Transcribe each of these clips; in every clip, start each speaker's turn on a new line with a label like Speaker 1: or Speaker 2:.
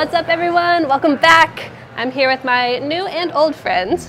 Speaker 1: What's up, everyone? Welcome back. I'm here with my new and old friend,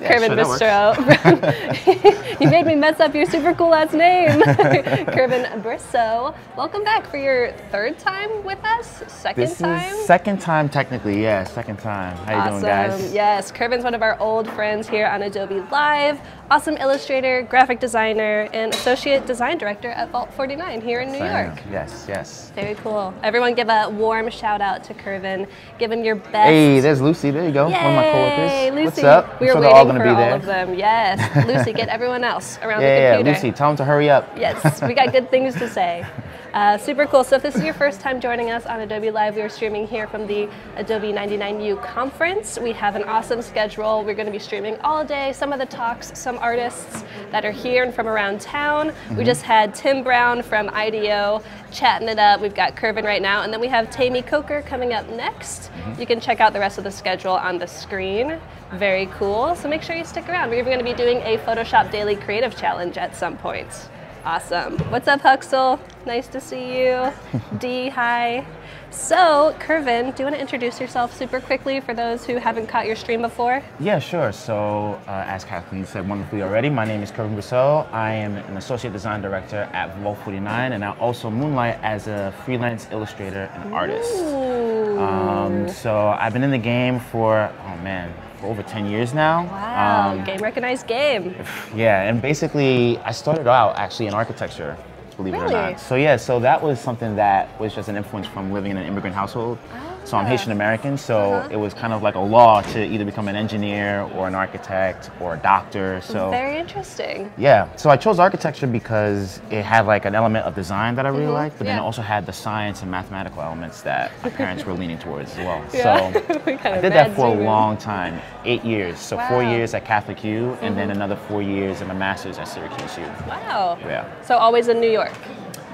Speaker 2: Yeah,
Speaker 1: Kervin
Speaker 2: sure,
Speaker 1: Bistro. you made me mess up your super cool last name, Kervin Brisseaux. Welcome back for your third time with us. Second
Speaker 2: This
Speaker 1: time.
Speaker 2: is second time technically, yeah, second time. How you doing, guys?
Speaker 1: Yes, Kervin's one of our old friends here on Adobe Live. Awesome illustrator, graphic designer, and associate design director at Vault 49 here in New. York.
Speaker 2: Yes, yes.
Speaker 1: Very cool. Everyone give a warm shout out to Kervin. Give him your best.
Speaker 2: Hey, there's Lucy. There you go. One of my
Speaker 1: Yay,
Speaker 2: coworkers.
Speaker 1: Lucy.
Speaker 2: What's up?
Speaker 1: We
Speaker 2: I'm
Speaker 1: were
Speaker 2: sure they're all
Speaker 1: waiting
Speaker 2: gonna
Speaker 1: for
Speaker 2: be
Speaker 1: all
Speaker 2: there.
Speaker 1: of them. Yes. Lucy, get everyone else around
Speaker 2: Yeah,
Speaker 1: the
Speaker 2: yeah. Lucy, tell them to hurry up.
Speaker 1: Yes, we got good things to say. Uh, super cool. So if this is your first time joining us on Adobe Live, we are streaming here from the Adobe 99U conference. We have an awesome schedule. We're going to be streaming all day. Some of the talks, some artists that are here and from around town.
Speaker 2: Mm-hmm.
Speaker 1: We just had Tim Brown from IDEO chatting it up. We've got Kervin right now, and then we have Tammy Coker coming up next.
Speaker 2: Mm-hmm.
Speaker 1: You can check out the rest of the schedule on the screen. Very cool. So make sure you stick around. We're even going to be doing a Photoshop Daily Creative Challenge at some point. Awesome. What's up, Huxel? Nice to see you. D, hi. So, Kervin, do you want to introduce yourself super quickly for those who haven't caught your stream before?
Speaker 2: Yeah, sure. So, uh, as Kathleen said wonderfully already, my name is Kervin Brisseaux. I am an associate design director at Vault 49, and I also moonlight as a freelance illustrator and artist.
Speaker 1: Ooh.
Speaker 2: Um, so, I've been in the game for, oh man, for over 10 years now.
Speaker 1: wow,
Speaker 2: Um,
Speaker 1: game recognized game.
Speaker 2: Yeah, and basically, I started out actually in architecture, believe it
Speaker 1: Really?
Speaker 2: or not. So yeah, so that was something that was just an influence from living in an immigrant household. So I'm. Haitian American, so
Speaker 1: Uh-huh.
Speaker 2: it was kind of like a law to either become an engineer or an architect or a doctor. So
Speaker 1: Very interesting.
Speaker 2: yeah, so I chose architecture because it had like an element of design that I really liked, but then
Speaker 1: Mm-hmm.
Speaker 2: it also had the science and mathematical elements that my parents were leaning towards as well.
Speaker 1: Yeah.
Speaker 2: So
Speaker 1: We
Speaker 2: I did that for a long time, eight years. So four years at Catholic U, and then
Speaker 1: Mm-hmm.
Speaker 2: another four years in a master's at Syracuse U.
Speaker 1: Wow.
Speaker 2: Yeah.
Speaker 1: So always in New York.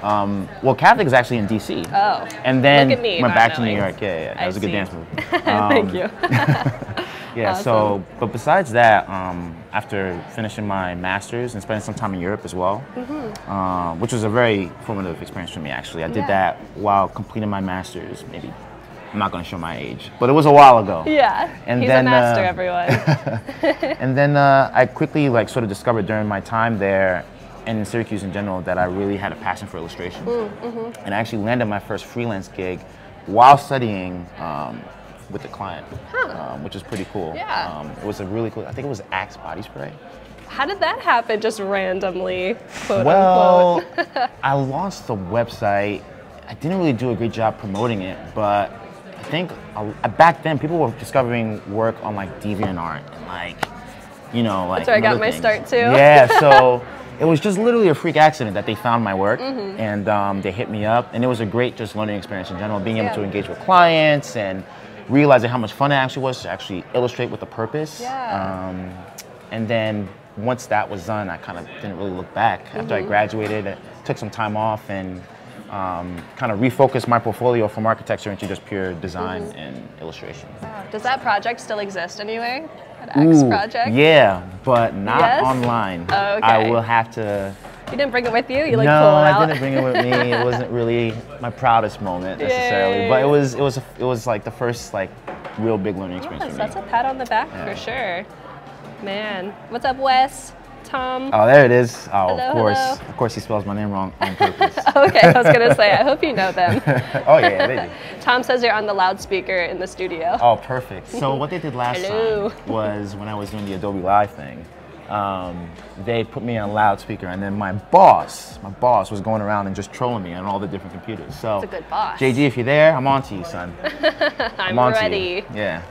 Speaker 2: Um, well, Catholic is actually in DC.
Speaker 1: Oh.
Speaker 2: And then
Speaker 1: Look at me,
Speaker 2: went back to New. York. Yeah, yeah, that
Speaker 1: I
Speaker 2: was a good
Speaker 1: see.
Speaker 2: dance move.
Speaker 1: Thank
Speaker 2: Um,
Speaker 1: you.
Speaker 2: Yeah,
Speaker 1: Awesome.
Speaker 2: so, but besides that, um, after finishing my master's and spending some time in Europe as well, um, which was a very formative experience for me actually. I did.
Speaker 1: Yeah.
Speaker 2: that while completing my master's, maybe. I'm not going to show my age, but it was a while ago.
Speaker 1: yeah.
Speaker 2: And
Speaker 1: He's
Speaker 2: then,
Speaker 1: a master,
Speaker 2: uh,
Speaker 1: everyone.
Speaker 2: And then uh, I quickly like sort of discovered during my time there and in Syracuse in general that I really had a passion for illustration.
Speaker 1: Mm-hmm.
Speaker 2: And I actually landed my first freelance gig while studying um, with the client, um, which was pretty cool.
Speaker 1: Yeah.
Speaker 2: Um, it was a really cool, I think it was Axe body spray.
Speaker 1: How did that happen just randomly, quote
Speaker 2: Well. I launched the website. I didn't really do a great job promoting it, but I think uh, back then people were discovering work on like DeviantArt and like, you know, like.
Speaker 1: That's where I got my
Speaker 2: things.
Speaker 1: start, too.
Speaker 2: Yeah, so it was just literally a freak accident that they found my work
Speaker 1: Mm-hmm.
Speaker 2: and um, they hit me up, and it was a great just learning experience in general, being able
Speaker 1: Yeah.
Speaker 2: to engage with clients and realizing how much fun it actually was to actually illustrate with a purpose.
Speaker 1: Yeah.
Speaker 2: Um, and then once that was done, I kind of didn't really look back. After
Speaker 1: Mm-hmm.
Speaker 2: I graduated, I took some time off and um, kind of refocus my portfolio from architecture into just pure design
Speaker 1: Mm-hmm.
Speaker 2: and illustration.
Speaker 1: Does that project still exist anyway? That Axe
Speaker 2: Ooh,
Speaker 1: project?
Speaker 2: Yeah, but not
Speaker 1: Yes?
Speaker 2: online.
Speaker 1: Oh, okay.
Speaker 2: I will have to.
Speaker 1: You didn't bring it with you? You like
Speaker 2: no, I didn't bring it with me. It wasn't really my proudest moment necessarily, but it was. It was. It was like the first like real big learning experience
Speaker 1: Yes,
Speaker 2: for me.
Speaker 1: that's a pat on the back
Speaker 2: Yeah.
Speaker 1: for sure. Man. What's up, Wes? Tom?
Speaker 2: Oh, there it is. Oh,
Speaker 1: Hello,
Speaker 2: of course.
Speaker 1: hello.
Speaker 2: Of course, he spells my name wrong on purpose.
Speaker 1: okay, I was gonna say, I hope you know them.
Speaker 2: oh yeah, they do.
Speaker 1: Tom says you're on the loudspeaker in the studio.
Speaker 2: Oh, perfect. So what they did last
Speaker 1: Hello.
Speaker 2: time was when I was doing the Adobe Live thing, um, they put me on a loudspeaker, and then my boss, my boss, was going around and just trolling me on all the different computers. So,
Speaker 1: That's a good boss.
Speaker 2: JG, if you're there, I'm on to you, son.
Speaker 1: I'm
Speaker 2: on to
Speaker 1: ready.
Speaker 2: you. Yeah.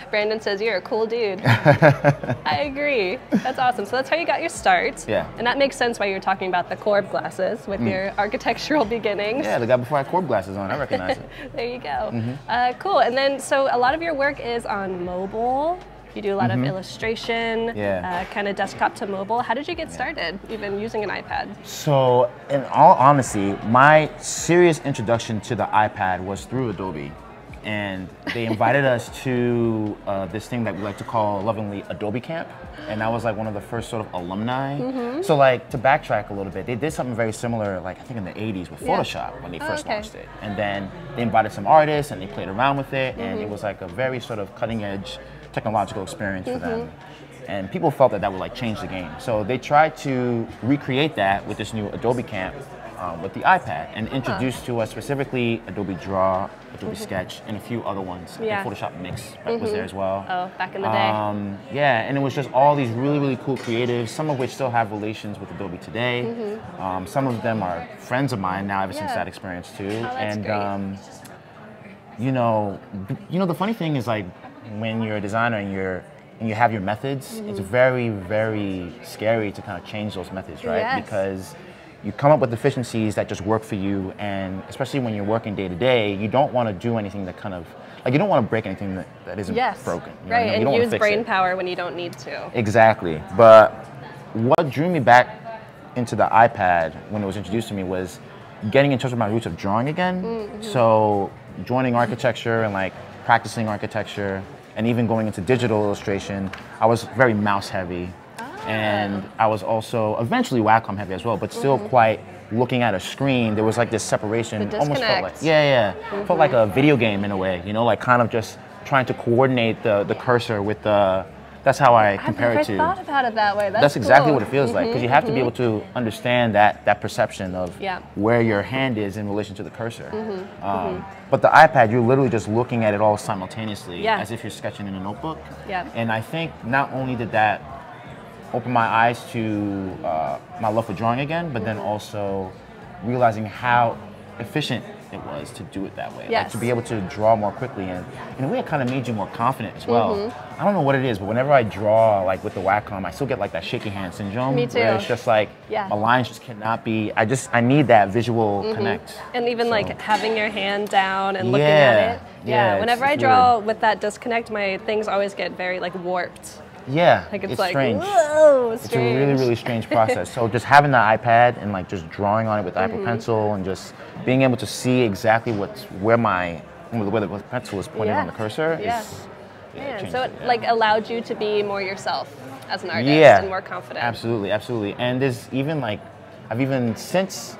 Speaker 1: Brandon says you're a cool dude. I agree. That's awesome. So that's how you got your start.
Speaker 2: Yeah.
Speaker 1: And that makes sense why you're talking about the Corb glasses with your architectural beginnings.
Speaker 2: Yeah, the guy before I had Corb glasses on, I recognize it.
Speaker 1: There you go.
Speaker 2: Mm-hmm.
Speaker 1: Uh, cool. And then, so a lot of your work is on mobile. You do a lot of illustration,
Speaker 2: Mm-hmm. Yeah.
Speaker 1: uh, kind of desktop to mobile. How did you get started, even using an iPad?
Speaker 2: So, in all honesty, my serious introduction to the iPad was through Adobe. and they invited us to uh, this thing that we like to call lovingly Adobe Camp, and I was like one of the first sort of alumni.
Speaker 1: Mm-hmm.
Speaker 2: So like to backtrack a little bit, they did something very similar, like I think in the '80s with
Speaker 1: Yeah.
Speaker 2: Photoshop when they
Speaker 1: Oh,
Speaker 2: first
Speaker 1: okay.
Speaker 2: launched it, and then they invited some artists and they played around with it, and
Speaker 1: Mm-hmm.
Speaker 2: it was like a very sort of cutting edge technological experience for them.
Speaker 1: Mm-hmm.
Speaker 2: And people felt that that would like change the game. So they tried to recreate that with this new Adobe Camp um, with the iPad and introduced to us specifically Adobe Draw, Adobe Sketch, and a few other ones.
Speaker 1: Yeah.
Speaker 2: Photoshop Mix that was there as well.
Speaker 1: Oh, back in the day.
Speaker 2: Um, yeah, and it was just all these really, really cool creatives, some of which still have relations with Adobe today. Um, some of them are friends of mine now ever since
Speaker 1: Mm-hmm.
Speaker 2: That experience too.
Speaker 1: Oh,
Speaker 2: and. Um, you know, you know the funny thing is like when you're a designer and you're and you have your methods, it's
Speaker 1: Mm-hmm.
Speaker 2: very, very scary to kind of change those methods, right?
Speaker 1: Yes.
Speaker 2: Because you come up with efficiencies that just work for you, and especially when you're working day to day, you don't want to do anything that kind of like you don't want to break anything that, that isn't
Speaker 1: yes.
Speaker 2: broken. you know
Speaker 1: right?
Speaker 2: You
Speaker 1: and
Speaker 2: don't
Speaker 1: use brain
Speaker 2: it.
Speaker 1: power when you don't need to.
Speaker 2: Exactly. But what drew me back into the iPad when it was introduced to me was getting in touch with my roots of drawing again.
Speaker 1: Mm-hmm.
Speaker 2: So joining architecture and like practicing architecture and even going into digital illustration, I was very mouse heavy.
Speaker 1: Ah.
Speaker 2: And I was also eventually Wacom heavy as well, but still
Speaker 1: Mm-hmm.
Speaker 2: quite looking at a screen. There was like this separation. Almost felt like yeah, yeah. Felt like a video game in a way, you know, like kind of just trying to coordinate the, the cursor with the. That's how I
Speaker 1: I've
Speaker 2: compare
Speaker 1: never
Speaker 2: it to.
Speaker 1: thought about it that way. That's,
Speaker 2: That's exactly
Speaker 1: cool.
Speaker 2: what it feels like because you have to be able to understand that that perception of
Speaker 1: Yeah.
Speaker 2: where your hand is in relation to the cursor. Um, But the iPad, you're literally just looking at it all simultaneously,
Speaker 1: Yeah.
Speaker 2: as if you're sketching in a notebook.
Speaker 1: Yeah.
Speaker 2: And I think not only did that open my eyes to uh, my love for drawing again, but then also realizing how efficient it was to do it that way. Like to be able to draw more quickly and in a way it kind of made you more confident as well.
Speaker 1: Mm-hmm.
Speaker 2: I don't know what it is, but whenever I draw like with the Wacom, I still get like that shaky hand syndrome.
Speaker 1: Me
Speaker 2: Where
Speaker 1: too.
Speaker 2: it's just like
Speaker 1: Yeah.
Speaker 2: a line just cannot be I just I need that visual connect.
Speaker 1: And even
Speaker 2: So-
Speaker 1: like having your hand down and looking
Speaker 2: Yeah,
Speaker 1: at it.
Speaker 2: yeah, it's-
Speaker 1: whenever I draw with that disconnect, my things always get very like warped.
Speaker 2: Yeah.
Speaker 1: Like it's,
Speaker 2: it's
Speaker 1: like
Speaker 2: strange.
Speaker 1: whoa,
Speaker 2: It's a really, really strange process. so just having the iPad and like just drawing on it with the Apple
Speaker 1: Mm-hmm.
Speaker 2: Pencil and just being able to see exactly what's where my where the pencil is pointing on the cursor
Speaker 1: Yeah.
Speaker 2: is yeah,
Speaker 1: Man, so it
Speaker 2: yeah.
Speaker 1: like allowed you to be more yourself as an artist
Speaker 2: yeah,
Speaker 1: and more confident.
Speaker 2: Absolutely, absolutely. And there's even like I've even since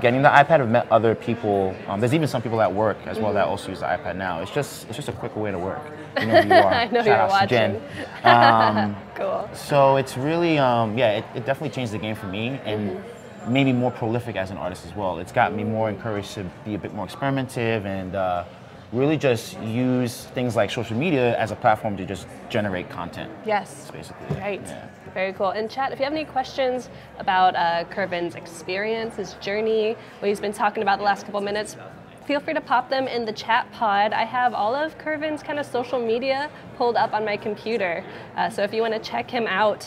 Speaker 2: getting the iPad, I've met other people. Um, there's even some people at work as well
Speaker 1: Mm-hmm.
Speaker 2: that also use the iPad now. It's just it's just a quicker way to work. You know you are.
Speaker 1: I know
Speaker 2: Shout
Speaker 1: you're
Speaker 2: outs to Jen.
Speaker 1: watching.
Speaker 2: Um,
Speaker 1: Cool.
Speaker 2: So it's really, um, yeah, it, it definitely changed the game for me and made me more prolific as an artist as well. It's got me more encouraged to be a bit more experimentative and uh, really just use things like social media as a platform to just generate content,
Speaker 1: Yes.
Speaker 2: basically.
Speaker 1: Right.
Speaker 2: Yeah.
Speaker 1: Very cool. And chat, if you have any questions about uh, Kervin's experience, his journey, what he's been talking about the last couple minutes, feel free to pop them in the chat pod. I have all of Kervin's kind of social media pulled up on my computer. Uh, so if you want to check him out,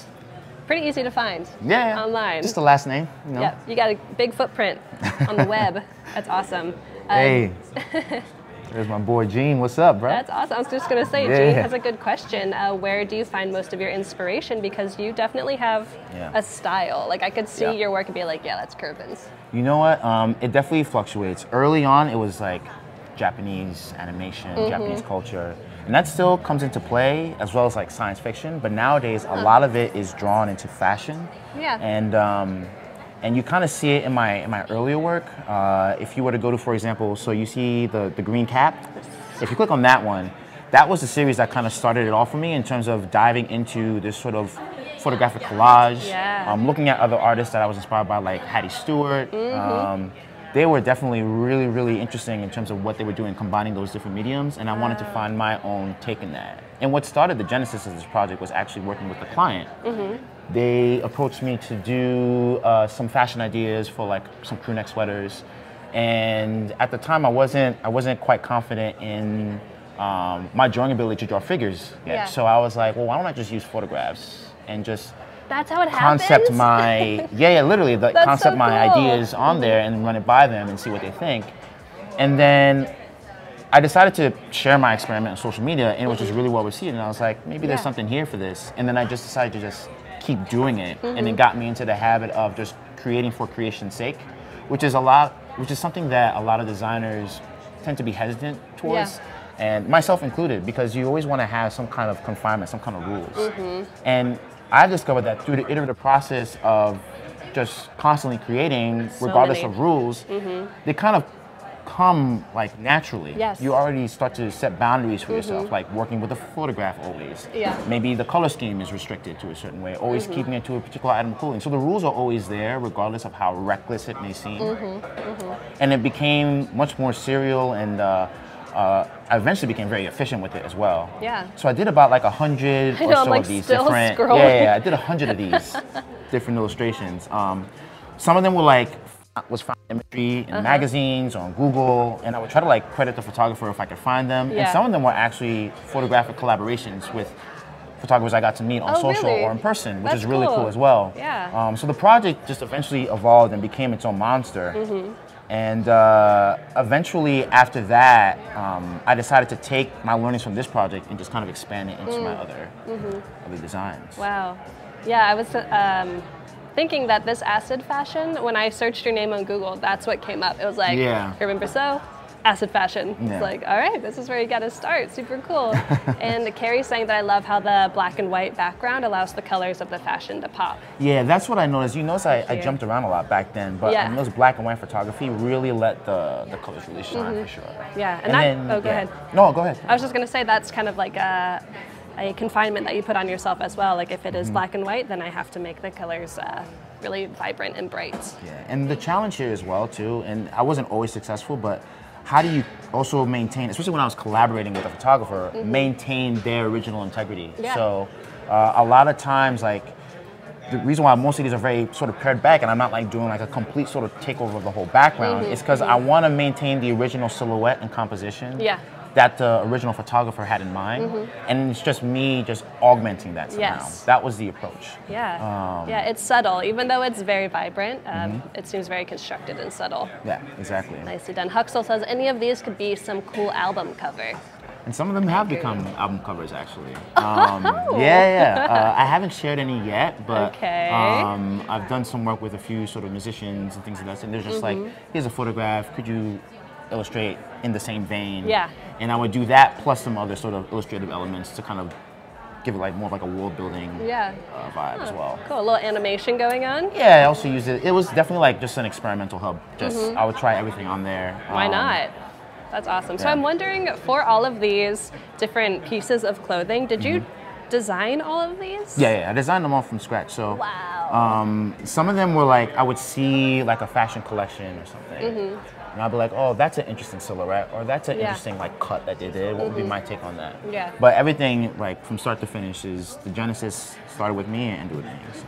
Speaker 1: pretty easy to find
Speaker 2: Yeah.
Speaker 1: online.
Speaker 2: Just the last name, you know?
Speaker 1: yeah, you got a big footprint on the web. That's awesome. Um,
Speaker 2: Hey. There's my boy Gene. What's up, bro?
Speaker 1: That's awesome. I was just going to say,
Speaker 2: Yeah.
Speaker 1: Gene has a good question. Uh, where do you find most of your inspiration? Because you definitely have
Speaker 2: Yeah.
Speaker 1: a style. Like I could see
Speaker 2: Yeah.
Speaker 1: your work and be like, yeah, that's Kervin's.
Speaker 2: You know what? Um, it definitely fluctuates. Early on, it was like Japanese animation,
Speaker 1: Mm-hmm.
Speaker 2: Japanese culture, and that still comes into play as well as like science fiction. But nowadays, a lot of it is drawn into fashion.
Speaker 1: Yeah.
Speaker 2: And um, and you kind of see it in my in my earlier work. Uh, if you were to go to, for example, so you see the the green cap. If you click on that one, that was the series that kind of started it all for me in terms of diving into this sort of photographic collage.
Speaker 1: Yeah.
Speaker 2: Um, looking at other artists that I was inspired by, like Hattie Stewart. Um, they were definitely really, really interesting in terms of what they were doing, combining those different mediums, and I wanted to find my own take in that. And what started the genesis of this project was actually working with the client. They approached me to do uh, some fashion ideas for like some crew neck sweaters, and at the time I wasn't I wasn't quite confident in um, my drawing ability to draw figures yet.
Speaker 1: Yeah.
Speaker 2: So I was like, well, why don't I just use photographs and just
Speaker 1: That's how it
Speaker 2: concept
Speaker 1: happens.
Speaker 2: my yeah yeah literally the
Speaker 1: That's
Speaker 2: concept
Speaker 1: so
Speaker 2: my
Speaker 1: cool.
Speaker 2: ideas on there and run it by them and see what they think and then i decided to share my experiment on social media and it was just really well received and i was like maybe there's something here for this and then i just decided to just keep doing it and
Speaker 1: Mm-hmm.
Speaker 2: it got me into the habit of just creating for creation's sake which is a lot which is something that a lot of designers tend to be hesitant towards
Speaker 1: Yeah.
Speaker 2: and myself included, because you always want to have some kind of confinement, some kind of rules.
Speaker 1: Mm-hmm.
Speaker 2: And I've discovered that through the iterative process of just constantly creating,
Speaker 1: So
Speaker 2: regardless
Speaker 1: many.
Speaker 2: of rules, they kind of come like naturally.
Speaker 1: Yes. Mm-hmm.
Speaker 2: You already start to set boundaries for yourself, like working with a photograph always.
Speaker 1: Yeah. Mm-hmm.
Speaker 2: Maybe the color scheme is restricted to a certain way, always keeping it to a particular item of clothing. So the rules are always there, regardless of how reckless it may seem.
Speaker 1: Mm-hmm.
Speaker 2: And it became much more serial and uh, uh, I eventually became very efficient with it as well.
Speaker 1: Yeah.
Speaker 2: So I did about like a hundred or
Speaker 1: know,
Speaker 2: so
Speaker 1: like,
Speaker 2: of these different. Yeah, yeah, I did a hundred of these different illustrations. Um, some of them were like was found imagery
Speaker 1: Uh-huh.
Speaker 2: in magazines or on Google, and I would try to like credit the photographer if I could find them.
Speaker 1: Yeah.
Speaker 2: And some of them were actually photographic collaborations with photographers I got to meet on
Speaker 1: Oh,
Speaker 2: social
Speaker 1: really?
Speaker 2: or in person, which
Speaker 1: That's
Speaker 2: is really
Speaker 1: cool.
Speaker 2: cool as well.
Speaker 1: Yeah.
Speaker 2: Um, so the project just eventually evolved and became its own monster.
Speaker 1: Mm-hmm.
Speaker 2: And uh, eventually, after that, um, I decided to take my learnings from this project and just kind of expand it into my
Speaker 1: Mm.
Speaker 2: other
Speaker 1: Mm-hmm.
Speaker 2: other designs.
Speaker 1: Wow. Yeah, I was um, thinking that this acid fashion, when I searched your name on Google, that's what came up. It was like,
Speaker 2: Yeah.
Speaker 1: Kervin Brisseaux, acid fashion.
Speaker 2: Yeah.
Speaker 1: It's like, all right, this is where you got to start. Super cool. and Carrie's saying that I love how the black and white background allows the colors of the fashion to pop.
Speaker 2: Yeah, that's what I noticed. You notice I, I jumped around a lot back then, but
Speaker 1: Yeah.
Speaker 2: um, those black and white photography really let the, the colors really shine for sure.
Speaker 1: Yeah, and, that, oh, go
Speaker 2: yeah.
Speaker 1: ahead.
Speaker 2: No, go ahead.
Speaker 1: I was just going to say that's kind of like a, a confinement that you put on yourself as well. Like if it is Mm-hmm. black and white, then I have to make the colors uh, really vibrant and bright.
Speaker 2: Yeah, and the challenge here as well too, and I wasn't always successful, but how do you also maintain, especially when I was collaborating with a photographer, maintain their original integrity?
Speaker 1: Mm-hmm. Yeah.
Speaker 2: So uh, a lot of times, like the reason why most of these are very sort of pared back, and I'm not like doing like a complete sort of takeover of the whole background,
Speaker 1: Mm-hmm.
Speaker 2: is because I want to maintain the original silhouette and composition.
Speaker 1: Yeah.
Speaker 2: That the original photographer had in mind, and it's just me just augmenting that somehow.
Speaker 1: Mm-hmm. Yes.
Speaker 2: That was the approach.
Speaker 1: Yeah,
Speaker 2: Um,
Speaker 1: yeah, it's subtle. Even though it's very vibrant, um,
Speaker 2: Mm-hmm.
Speaker 1: it seems very constructed and subtle.
Speaker 2: Yeah, exactly.
Speaker 1: Nicely done. Huxel says any of these could be some cool album cover.
Speaker 2: And some of them have become album covers, actually. Um, yeah, yeah. Uh, I haven't shared any yet, but
Speaker 1: Oh. Okay.
Speaker 2: um, I've done some work with a few sort of musicians and things like that. And they're just like,
Speaker 1: Mm-hmm.
Speaker 2: here's a photograph. Could you illustrate in the same vein?
Speaker 1: Yeah.
Speaker 2: And I would do that plus some other sort of illustrative elements to kind of give it like more of like a world building
Speaker 1: Yeah.
Speaker 2: uh, vibe as well.
Speaker 1: Cool. A little animation going on.
Speaker 2: Yeah, I also used it. It was definitely like just an experimental hub. Just I would try everything on there.
Speaker 1: Why
Speaker 2: Um,
Speaker 1: not? That's awesome. So. I'm wondering, for all of these different pieces of clothing, did you design all of these?
Speaker 2: Yeah, yeah. I designed them all from scratch. So
Speaker 1: Wow.
Speaker 2: Um, some of them were like I would see like a fashion collection or something, and I'd be like, "Oh, that's an interesting silhouette," or "That's an
Speaker 1: Mm-hmm. Yeah. Mm-hmm.
Speaker 2: interesting like cut that they did." What would be my take on that?
Speaker 1: Yeah.
Speaker 2: But everything like from start to finish is the genesis started with me and ended with me. So.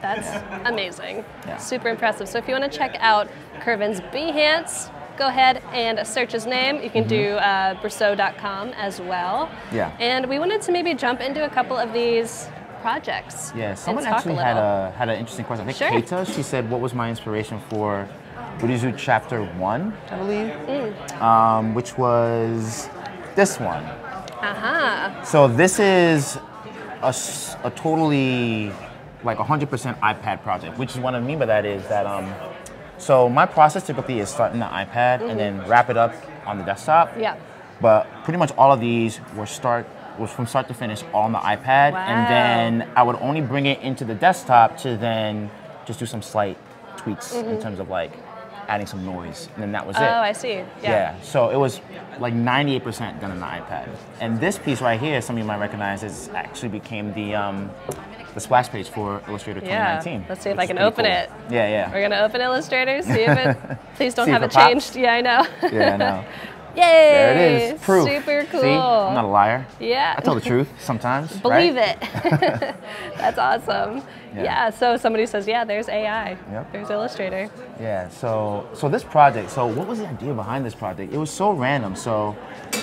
Speaker 1: That's amazing.
Speaker 2: Yeah.
Speaker 1: Super impressive. So if you want to check out Kervin's Behance, go ahead and search his name. You can do uh, Brisseaux.com as well.
Speaker 2: Mm-hmm. Yeah.
Speaker 1: And we wanted to maybe jump into a couple of these projects.
Speaker 2: Yeah, someone actually
Speaker 1: a
Speaker 2: had a had an interesting question. I think
Speaker 1: Sure.
Speaker 2: Keita, she said, "What was my inspiration for Buddhizu Chapter One, I believe,
Speaker 1: Mm.
Speaker 2: um, which was this one."
Speaker 1: Uh-huh.
Speaker 2: So this is a, a totally like 100% iPad project, which is what I mean by that is that um, so my process typically is start in the iPad and then wrap it up on the desktop.
Speaker 1: Mm-hmm. Yeah.
Speaker 2: But pretty much all of these were start was from start to finish all on the iPad,
Speaker 1: Wow.
Speaker 2: and then I would only bring it into the desktop to then just do some slight tweaks in terms of like adding some noise, and then that was it.
Speaker 1: Mm-hmm. Oh, I see. Yeah.
Speaker 2: Yeah, so it was like 98% done on the iPad. And this piece right here, some of you might recognize, is actually became the um, the splash page for Illustrator 2019.
Speaker 1: Yeah.
Speaker 2: 2019.
Speaker 1: Let's see if I can open
Speaker 2: cool.
Speaker 1: it.
Speaker 2: Yeah, yeah.
Speaker 1: We're gonna open Illustrator, see if it. Please don't have it
Speaker 2: it
Speaker 1: changed. Yeah, I know.
Speaker 2: Yeah, I know.
Speaker 1: Yay!
Speaker 2: There it is. Proof.
Speaker 1: Super cool.
Speaker 2: See, I'm not a liar.
Speaker 1: Yeah.
Speaker 2: I tell the truth sometimes.
Speaker 1: Believe it. That's awesome. Yeah.
Speaker 2: Yeah.
Speaker 1: So somebody says, yeah, there's AI.
Speaker 2: Yep.
Speaker 1: There's Illustrator.
Speaker 2: Yeah, so so this project, so what was the idea behind this project? It was so random. So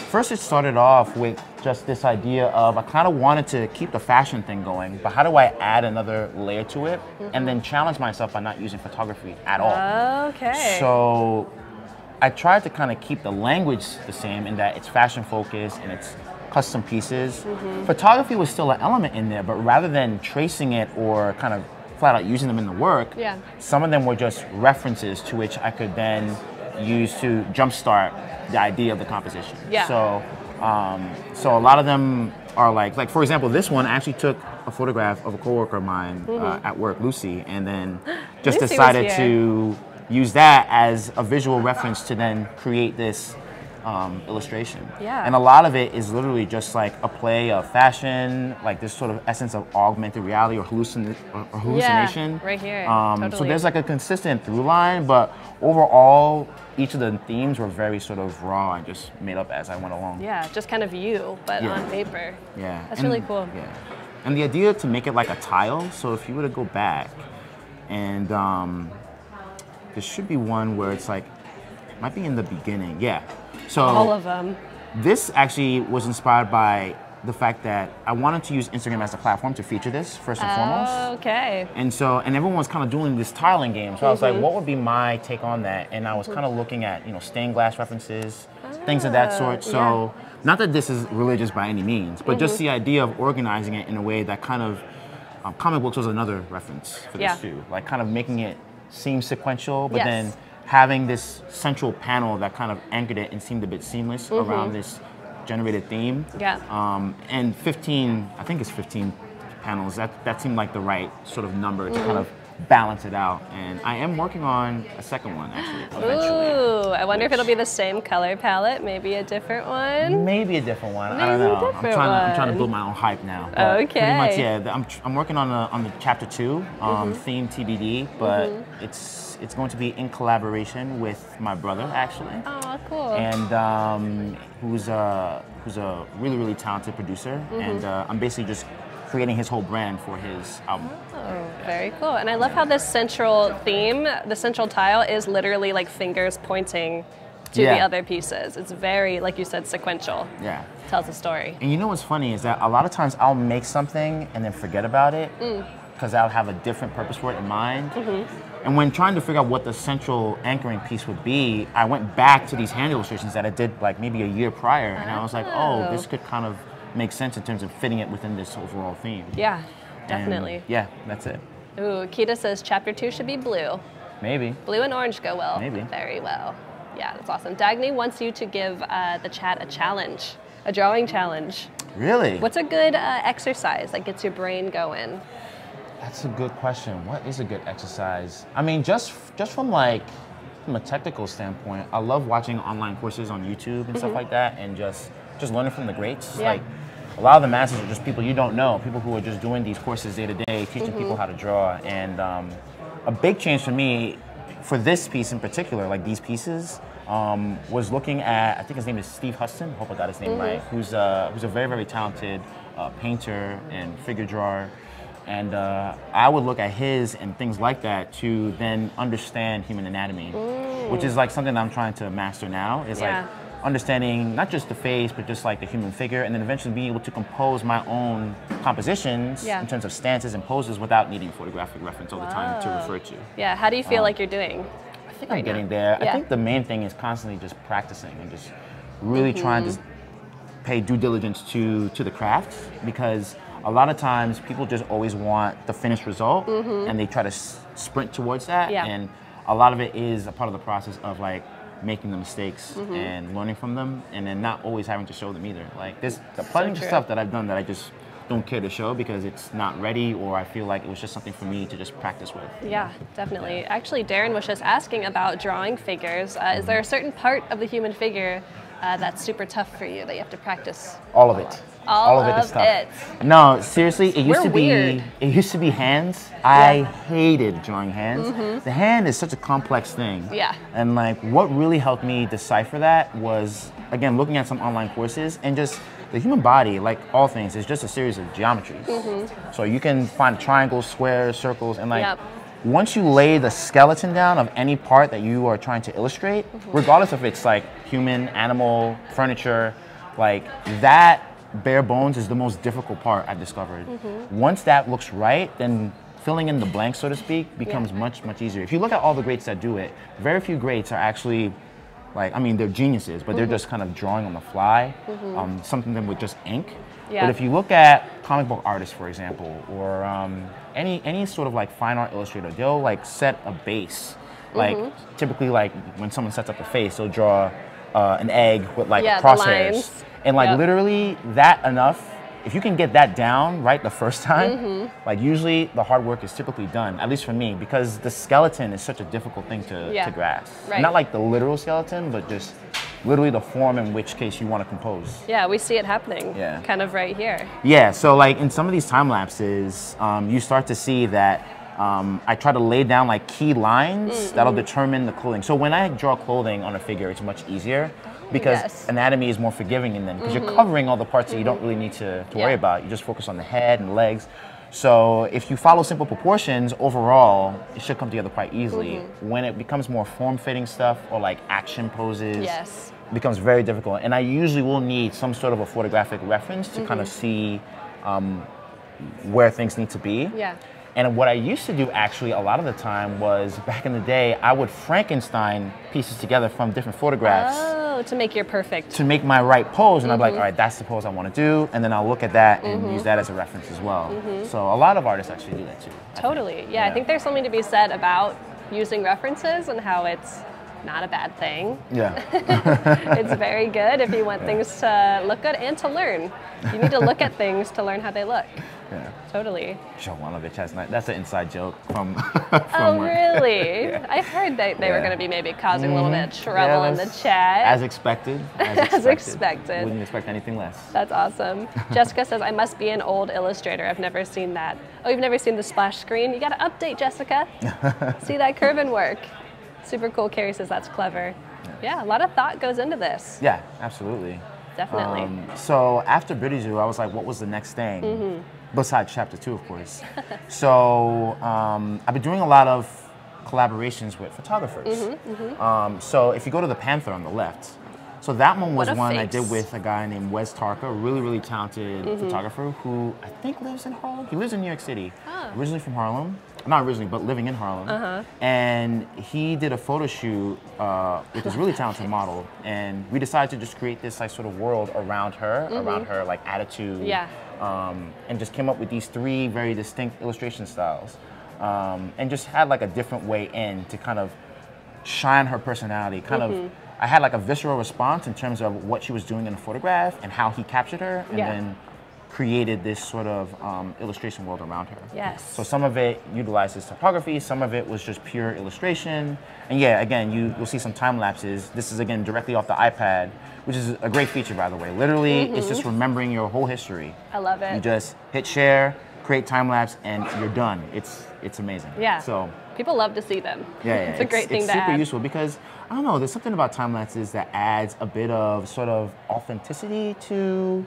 Speaker 2: first it started off with just this idea of I kind of wanted to keep the fashion thing going, but how do I add another layer to it and then mm-hmm. challenge myself by not using photography at all?
Speaker 1: Okay.
Speaker 2: So I tried to kind of keep the language the same in that it's fashion focused and it's custom pieces.
Speaker 1: Mm-hmm.
Speaker 2: Photography was still an element in there, but rather than tracing it or kind of flat out using them in the work,
Speaker 1: Yeah.
Speaker 2: some of them were just references to which I could then use to jumpstart the idea of the composition.
Speaker 1: Yeah.
Speaker 2: So Um, so a lot of them are like, like for example, this one I actually took a photograph of a coworker of mine uh, at work, Lucy, and then just
Speaker 1: Mm-hmm.
Speaker 2: Decided to use that as a visual reference to then create this um, illustration.
Speaker 1: Yeah.
Speaker 2: And a lot of it is literally just like a play of fashion, like this sort of essence of augmented reality or, hallucin- or, or hallucination.
Speaker 1: right here,
Speaker 2: Um, So there's like a consistent through line, but overall, each of the themes were very sort of raw and just made up as I went along.
Speaker 1: Yeah, just kind of you, but
Speaker 2: Yeah.
Speaker 1: on paper.
Speaker 2: Yeah.
Speaker 1: That's
Speaker 2: and-
Speaker 1: really cool.
Speaker 2: Yeah. And the idea to make it like a tile, so if you were to go back and um, there should be one where it's like, might be in the beginning. Yeah. So
Speaker 1: All of them.
Speaker 2: this actually was inspired by the fact that I wanted to use Instagram as a platform to feature this first and foremost.
Speaker 1: Okay.
Speaker 2: And so, and everyone was kind of doing this tiling game. So I was like, what would be my take on that? And I was kind of looking at, you know, stained glass references, things of that
Speaker 1: Ah,
Speaker 2: sort. So, not that this is religious by any means, but just the idea of organizing it in a way that kind of, um, comic books was another reference for
Speaker 1: Yeah.
Speaker 2: this too. Like kind of making it seem sequential, but
Speaker 1: Yes.
Speaker 2: then having this central panel that kind of anchored it and seemed a bit seamless around this generated theme.
Speaker 1: Yeah.
Speaker 2: Um, and 15, I think it's 15 panels. That that seemed like the right sort of number to kind of balance it out. And I am working on a second one actually, eventually.
Speaker 1: Ooh, I wonder if it'll be the same color palette, maybe a different one.
Speaker 2: Maybe a different one. I don't know. I'm trying, to, I'm trying to build my own hype now. okay. Pretty much, yeah. I'm, I'm working on a, on the chapter two um,
Speaker 1: Mm-hmm.
Speaker 2: theme TBD, but it's it's going to be in collaboration with my brother actually.
Speaker 1: Oh, cool.
Speaker 2: and um, who's a who's a really really talented producer,
Speaker 1: Mm-hmm.
Speaker 2: and uh, I'm basically just creating his whole brand for his album.
Speaker 1: Oh, very cool. And I love how this central theme, the central tile, is literally like fingers pointing to the other pieces. It's very, like you said, sequential.
Speaker 2: Yeah.
Speaker 1: Tells a story.
Speaker 2: And you know what's funny is that a lot of times I'll make something and then forget about it
Speaker 1: Mm.
Speaker 2: because I'll have a different purpose for it in mind.
Speaker 1: Mm-hmm.
Speaker 2: And when trying to figure out what the central anchoring piece would be, I went back to these hand illustrations that I did like maybe a year prior, and I was like, oh,
Speaker 1: Oh.
Speaker 2: this could kind of make sense in terms of fitting it within this overall theme.
Speaker 1: Yeah,
Speaker 2: And,
Speaker 1: definitely.
Speaker 2: yeah, that's it.
Speaker 1: Ooh, Kita says chapter two should be blue.
Speaker 2: Maybe.
Speaker 1: Blue and orange go well.
Speaker 2: Maybe.
Speaker 1: Very well. Yeah, that's awesome. Dagny wants you to give uh, the chat a challenge, a drawing challenge.
Speaker 2: Really?
Speaker 1: What's a good uh, exercise that gets your brain going?
Speaker 2: That's a good question. What is a good exercise? I mean, just just from like from a technical standpoint, I love watching online courses on YouTube and stuff like that, and just just learning from the greats.
Speaker 1: Mm-hmm. Yeah.
Speaker 2: Like a lot of the masters are just people you don't know, people who are just doing these courses day to day, teaching people
Speaker 1: Mm-hmm.
Speaker 2: how to draw. And um, a big change for me, for this piece in particular, like these pieces, um, was looking at I think his name is Steve Huston. Hope I got his name
Speaker 1: Mm-hmm.
Speaker 2: right. Who's uh, who's a very very talented uh, painter and figure drawer. And uh, I would look at his and things like that to then understand human anatomy, which is like something I'm trying to master now. Is
Speaker 1: Yeah.
Speaker 2: like understanding not just the face, but just like the human figure, and then eventually being able to compose my own compositions
Speaker 1: Yeah.
Speaker 2: in terms of stances and poses without needing photographic reference all the time to refer to.
Speaker 1: Yeah, how do you feel
Speaker 2: Um,
Speaker 1: like you're doing?
Speaker 2: I think
Speaker 1: right
Speaker 2: I'm
Speaker 1: now?
Speaker 2: getting there.
Speaker 1: Yeah.
Speaker 2: I think the main thing is constantly just practicing and just really trying
Speaker 1: Mm-hmm.
Speaker 2: to pay due diligence to to the craft because a lot of times people just always want the finished result and they try to s- sprint towards that
Speaker 1: Mm-hmm. Yeah.
Speaker 2: and a lot of it is a part of the process of like making the mistakes
Speaker 1: Mm-hmm.
Speaker 2: and learning from them and then not always having to show them either like there's plenty of stuff that i've done that i just don't care to show because it's not ready or i feel like it was just something for me to just practice with
Speaker 1: Yeah, definitely. Actually, Darren was just asking about drawing figures. Uh, is there a certain part of the human figure uh, that's super tough for you that you have to practice?
Speaker 2: All of it.
Speaker 1: All
Speaker 2: of it is
Speaker 1: of
Speaker 2: tough.
Speaker 1: it.
Speaker 2: No, seriously, it used
Speaker 1: We're
Speaker 2: to be it used to be hands. I hated drawing hands. Mm-hmm. The hand is such a complex thing.
Speaker 1: Yeah.
Speaker 2: And like what really helped me decipher that was again looking at some online courses and just the human body, like all things, is just a series of geometries. Mm-hmm. So you can find triangles, squares, circles, and like
Speaker 1: Yep.
Speaker 2: once you lay the skeleton down of any part that you are trying to illustrate, mm-hmm. regardless if it's like human, animal, furniture, like that bare bones is the most difficult part I've discovered. Once that looks right, then filling in the blanks, so to speak, becomes much, much easier. If you look at all the greats that do it, very few greats are actually like, I mean, they're geniuses, but they're just kind of drawing on the fly, um, something them with just ink.
Speaker 1: Yeah.
Speaker 2: But if you look at comic book artists, for example, or um, any any sort of like fine art illustrator, they'll like set a base. Like typically, like when someone sets up a face, they'll draw uh, an egg with like
Speaker 1: Yeah, the
Speaker 2: crosshairs,
Speaker 1: lines.
Speaker 2: And like
Speaker 1: Yep.
Speaker 2: literally that enough, if you can get that down right the first time,
Speaker 1: Mm-hmm.
Speaker 2: like usually the hard work is typically done, at least for me, because the skeleton is such a difficult thing to,
Speaker 1: Yeah.
Speaker 2: to grasp.
Speaker 1: Right.
Speaker 2: Not like the literal skeleton, but just literally the form in which case you want to compose.
Speaker 1: Yeah, we see it happening.
Speaker 2: Yeah.
Speaker 1: Kind of right here.
Speaker 2: Yeah, so like in some of these time lapses, um, you start to see that um, I try to lay down like key lines
Speaker 1: Mm,
Speaker 2: that'll
Speaker 1: mm-hmm.
Speaker 2: determine the clothing. So when I draw clothing on a figure, it's much easier because
Speaker 1: Yes. Mm-hmm.
Speaker 2: anatomy is more forgiving in them because you're covering all the parts that you don't really need to, to worry about. You just focus on the head and legs. So if you follow simple proportions, overall, it should come together quite easily.
Speaker 1: Mm-hmm.
Speaker 2: When it becomes more form-fitting stuff or like action poses,
Speaker 1: Yes.
Speaker 2: becomes very difficult. And I usually will need some sort of a photographic reference to
Speaker 1: Mm-hmm.
Speaker 2: kind of see um, where things need to be.
Speaker 1: Yeah.
Speaker 2: And what I used to do actually a lot of the time was back in the day, I would Frankenstein pieces together from different photographs
Speaker 1: Oh, to make your perfect.
Speaker 2: to make my right pose. And
Speaker 1: Mm-hmm.
Speaker 2: like, all right, that's the pose I want to do. And then I'll look at that and use that as a reference as well. So a lot of artists actually do that too. I.
Speaker 1: Mm-hmm. Totally. Yeah, I think there's something to be said about using references and how it's not a bad thing.
Speaker 2: Yeah.
Speaker 1: it's very good if you want things to look good and to learn. You need to look at things to learn how they look.
Speaker 2: Yeah.
Speaker 1: Totally.
Speaker 2: Jovanovich has not. That's an inside joke from. from
Speaker 1: Oh, really? I heard that they were going to be maybe causing a little bit of
Speaker 2: Yeah,
Speaker 1: trouble in the chat.
Speaker 2: As expected. As expected.
Speaker 1: As expected.
Speaker 2: Wouldn't expect anything less.
Speaker 1: That's awesome. Jessica says, I must be an old illustrator. I've never seen that. Oh, you've never seen the splash screen? You got to update, Jessica. See that Kervin work. Super cool. Carrie says, that's clever. Yeah, a lot of thought goes into this.
Speaker 2: Yeah, absolutely.
Speaker 1: Definitely.
Speaker 2: Um, so after British Zoo, I was like, what was the next thing?
Speaker 1: Mm-hmm.
Speaker 2: Besides chapter two, of course. so um, I've been doing a lot of collaborations with photographers.
Speaker 1: Mm-hmm,
Speaker 2: Um, so if you go to the Panther on the left, so that one was one I did with a guy named Wes Tarka, a really, really talented
Speaker 1: Mm-hmm.
Speaker 2: photographer who I think lives in Harlem. He lives in New York City.
Speaker 1: Ah.
Speaker 2: Originally from Harlem. Not originally, but living in Harlem.
Speaker 1: Uh-huh.
Speaker 2: And he did a photo shoot uh, with this really talented model. And we decided to just create this like sort of world around her, around her like attitude.
Speaker 1: Mm-hmm. Yeah.
Speaker 2: Um, and just came up with these three very distinct illustration styles. Um, and just had like a different way in to kind of shine her personality. Kind
Speaker 1: Mm-hmm.
Speaker 2: of, I had like a visceral response in terms of what she was doing in the photograph and how he captured her, and
Speaker 1: Yeah.
Speaker 2: then created this sort of um, illustration world around her.
Speaker 1: Yes.
Speaker 2: So some of it utilizes typography, some of it was just pure illustration. And yeah, again, you, you'll see some time lapses. This is again directly off the iPad, which is a great feature by the way. Literally, it's just remembering your whole history.
Speaker 1: I love it.
Speaker 2: You just hit share, create time lapse, and you're done. It's it's amazing.
Speaker 1: Yeah.
Speaker 2: So
Speaker 1: People love to see them.
Speaker 2: yeah, yeah
Speaker 1: it's a great thing
Speaker 2: it's super
Speaker 1: add.
Speaker 2: useful because I don't know. There's something about time lapses that adds a bit of sort of authenticity to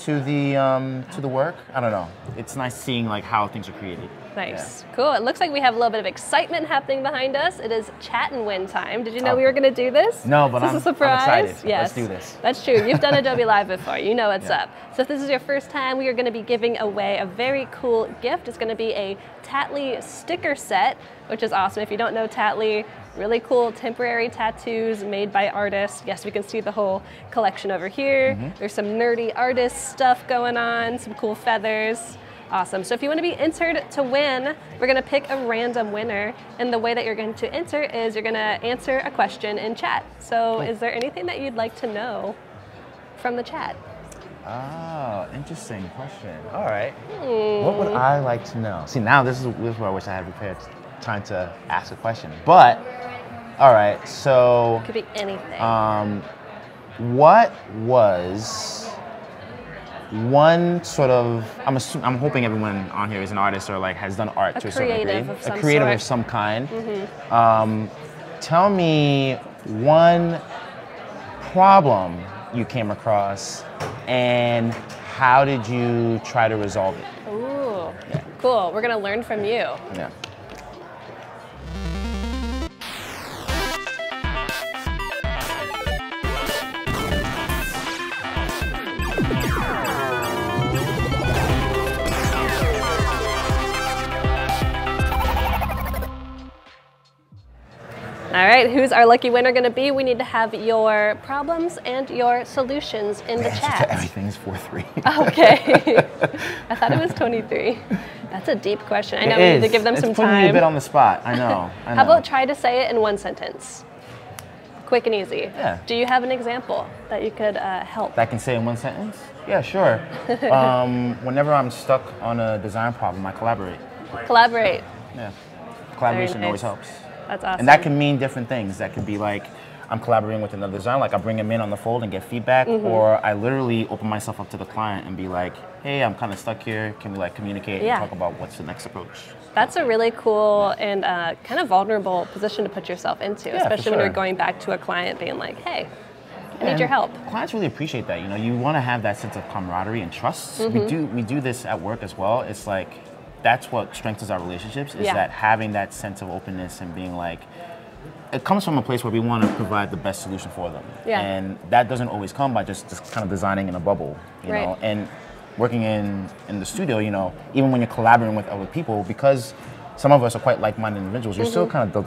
Speaker 2: to the um, to the work. I don't know. It's nice seeing like how things are created.
Speaker 1: Nice. Cool. It looks like we have a little bit of excitement happening behind us. It is chat and win time. Did you know
Speaker 2: Oh.
Speaker 1: we were going to do this?
Speaker 2: No, but
Speaker 1: is this
Speaker 2: I'm-
Speaker 1: a surprise?
Speaker 2: I'm excited.
Speaker 1: Yes.
Speaker 2: Let's do this.
Speaker 1: That's true. You've done Adobe Live before. You know what's
Speaker 2: Yeah.
Speaker 1: up. So if this is your first time, we are going to be giving away a very cool gift. It's going to be a Tattly sticker set, which is awesome. If you don't know Tattly, really cool temporary tattoos made by artists. Yes, we can see the whole collection over here.
Speaker 2: Mm-hmm.
Speaker 1: There's some nerdy artist stuff going on, some cool feathers. Awesome. So if you want to be entered to win, we're going to pick a random winner. And the way that you're going to enter is you're going to answer a question in chat. So is there anything that you'd like to know from the chat?
Speaker 2: Oh, interesting question. All right.
Speaker 1: Hmm.
Speaker 2: What would I like to know? See, now this is, this is where I wish I had prepared, time to ask a question. But, all right. So,
Speaker 1: Could be anything.
Speaker 2: um, what was one sort of? I'm assu- I'm hoping everyone on here is an artist or like has done art
Speaker 1: A
Speaker 2: to a certain degree.
Speaker 1: of some
Speaker 2: a creative
Speaker 1: sort. Mm-hmm.
Speaker 2: of some kind. Um, tell me one problem you came across and how did you try to resolve it?
Speaker 1: Ooh. Cool. We're going to learn from you.
Speaker 2: Yeah.
Speaker 1: All right, who's our lucky winner going to be? We need to have your problems and your solutions in the chat.
Speaker 2: Everything's 4 3.
Speaker 1: Okay. I thought it was 23. That's a deep question. I know we need to give them
Speaker 2: it's
Speaker 1: some
Speaker 2: putting me a bit on the spot. I know. I know.
Speaker 1: How about try to say it in one sentence? Quick and easy.
Speaker 2: Yeah.
Speaker 1: Do you have an example that you could uh, help?
Speaker 2: That I can say in one sentence? Yeah, sure. um, whenever I'm stuck on a design problem, I collaborate.
Speaker 1: Collaborate.
Speaker 2: Yeah. Collaboration
Speaker 1: nice.
Speaker 2: always helps.
Speaker 1: That's awesome.
Speaker 2: And that can mean different things. That could be like I'm collaborating with another designer, like I bring them in on the fold and get feedback,
Speaker 1: Mm-hmm.
Speaker 2: or I literally open myself up to the client and be like, hey, I'm kind of stuck here. Can we like communicate
Speaker 1: Yeah.
Speaker 2: and talk about what's the next approach?
Speaker 1: That's a really cool and uh, kind of vulnerable position to put yourself into,
Speaker 2: for
Speaker 1: especially when you're going back to a client being like, hey, I need your help.
Speaker 2: Clients really appreciate that. You know, you want to have that sense of camaraderie and trust.
Speaker 1: Mm-hmm.
Speaker 2: We do we do this at work as well. It's like that's what strengthens our relationships. Is
Speaker 1: Yeah.
Speaker 2: that having that sense of openness and being like. It comes from a place where we want to provide the best solution for them,
Speaker 1: Yeah.
Speaker 2: and that doesn't always come by just, just kind of designing in a bubble, you
Speaker 1: Right.
Speaker 2: know. And working in in the studio, you know, even when you're collaborating with other people, because some of us are quite like-minded individuals, you're still kind of the,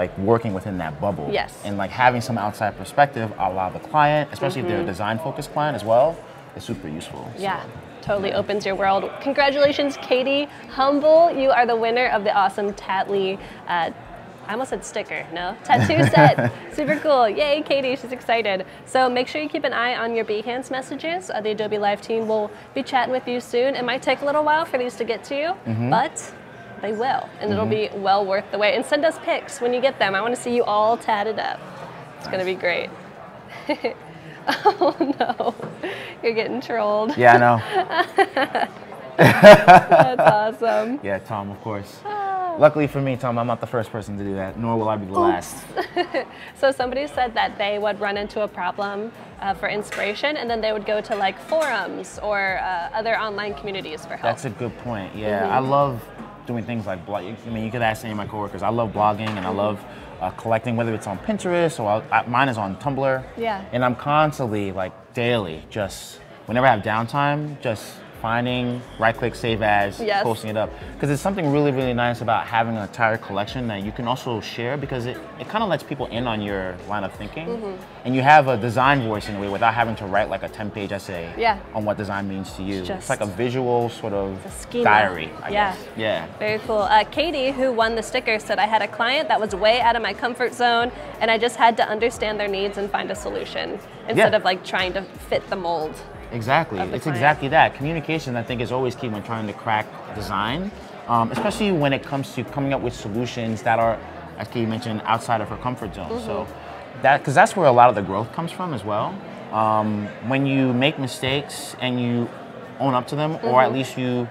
Speaker 2: like working within that bubble,
Speaker 1: Mm-hmm. Yes.
Speaker 2: and like having some outside perspective allow the client, especially if they're a design focused client as well, is super useful. So,
Speaker 1: Mm-hmm. Yeah, totally opens your world. Congratulations, Katie Humble. You are the winner of the awesome Tattly. Uh, I almost said sticker, no? Tattoo set. Super cool. Yay, Katie, she's excited. So make sure you keep an eye on your Behance messages. Uh, the Adobe Live team will be chatting with you soon. It might take a little while for these to get to you, but they will. And it'll be well worth the wait. And send us pics when you get them. I want to see you all tatted up. It's going to be great. oh no, you're getting trolled.
Speaker 2: Yeah, I know.
Speaker 1: That's awesome.
Speaker 2: Yeah, Tom, of course.
Speaker 1: Ah.
Speaker 2: Luckily for me, Tom, I'm not the first person to do that, nor will I be the last.
Speaker 1: So somebody said that they would run into a problem uh, for inspiration, and then they would go to like forums or uh, other online communities for help.
Speaker 2: That's a good point. Yeah,
Speaker 1: Mm-hmm.
Speaker 2: I love doing things like blog. I mean, you could ask any of my coworkers. I love blogging and. I love uh, collecting, whether it's on Pinterest or I'll, mine is on Tumblr.
Speaker 1: Yeah.
Speaker 2: And I'm constantly, like daily, just whenever I have downtime, just finding, right click, save as,
Speaker 1: Yes.
Speaker 2: posting it up. Because there's something really, really nice about having an entire collection that you can also share because it, it kind of lets people in on your line of thinking.
Speaker 1: Mm-hmm.
Speaker 2: And you have a design voice in a way without having to write like a 10 page essay
Speaker 1: Yeah.
Speaker 2: on what design means to you.
Speaker 1: Just-
Speaker 2: it's like a visual sort of diary, I
Speaker 1: Yeah.
Speaker 2: guess. Yeah.
Speaker 1: Very cool. Uh, Katie, who won the sticker, said I had a client that was way out of my comfort zone, and I just had to understand their needs and find a solution instead
Speaker 2: Yeah.
Speaker 1: of like trying to fit the mold.
Speaker 2: Exactly. It's
Speaker 1: client.
Speaker 2: exactly that. Communication, I think, is always key when trying to crack design, um, especially when it comes to coming up with solutions that are, as Katie mentioned, outside of her comfort zone. So
Speaker 1: Mm-hmm.
Speaker 2: that, because that's where a lot of the growth comes from as well. Um, when you make mistakes and you own up to them, or
Speaker 1: Mm-hmm.
Speaker 2: at least you